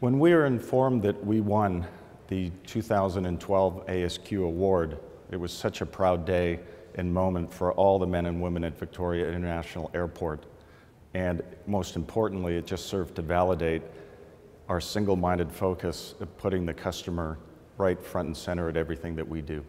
When we were informed that we won the 2012 ASQ award, it was such a proud day and moment for all the men and women at Victoria International Airport. And most importantly, it just served to validate our single minded focus of putting the customer right front and center at everything that we do.